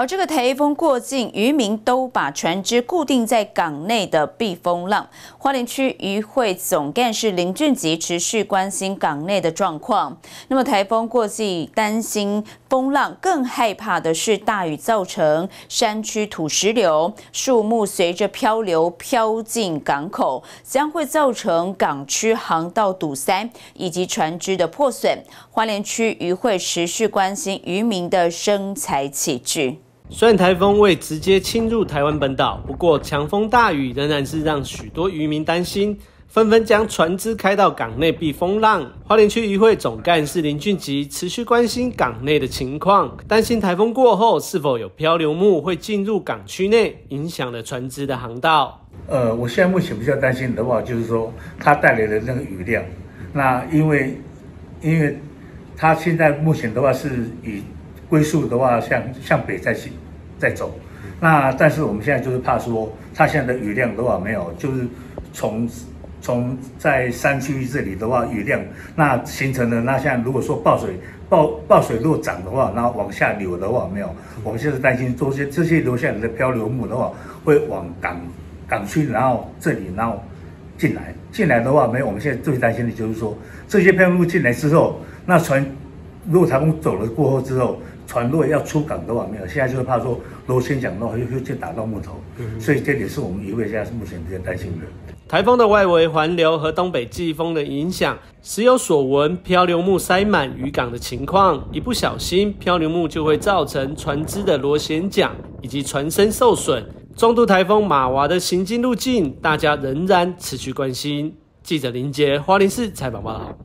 好，这个台风过境，渔民都把船只固定在港内的避风浪。花莲区渔会总干事林俊吉持续关心港内的状况。那么台风过境，担心风浪，更害怕的是大雨造成山区土石流，树木随着漂流飘进港口，将会造成港区航道堵塞以及船只的破损。花莲区渔会持续关心渔民的生财起居。虽然台风未直接侵入台湾本岛，不过强风大雨仍然是让许多渔民担心，纷纷将船只开到港内避风浪。花莲区渔会总干事林俊吉持续关心港内的情况，担心台风过后是否有漂流木会进入港区内，影响了船只的航道。呃，我现在目前比较担心的话，就是说它带来的那个雨量，那因为因为它现在目前的话是以。归宿的话，向向北再行再走，那但是我们现在就是怕说，它现在的雨量的话没有，就是从从在山区这里的话雨量，那形成的那像如果说暴水暴暴水落涨的话，然后往下流的话没有，我们现在担心这些这些留下来的漂流木的话会往港港区，然后这里然后进来。进来的话没有，我们现在最担心的就是说这些漂流木进来之后，那船如果台风走了过后之后。船如果要出港的话，没有，现在就是怕说螺旋桨的话又会去打到木头，所以这点是我们渔会现在是目前比较担心的。台风的外围环流和东北季风的影响，时有所闻漂流木塞满渔港的情况，一不小心漂流木就会造成船只的螺旋桨以及船身受损。中度台风马娃的行进路径，大家仍然持续关心。记者林杰花莲市采访报道。